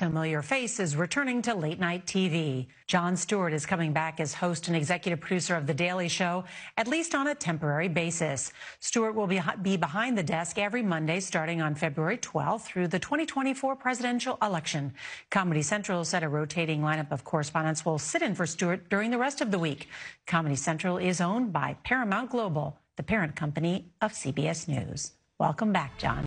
familiar face is returning to late night TV. Jon Stewart is coming back as host and executive producer of The Daily Show, at least on a temporary basis. Stewart will be, be behind the desk every Monday starting on February 12th through the 2024 presidential election. Comedy Central said a rotating lineup of correspondents will sit in for Stewart during the rest of the week. Comedy Central is owned by Paramount Global, the parent company of CBS News. Welcome back, Jon.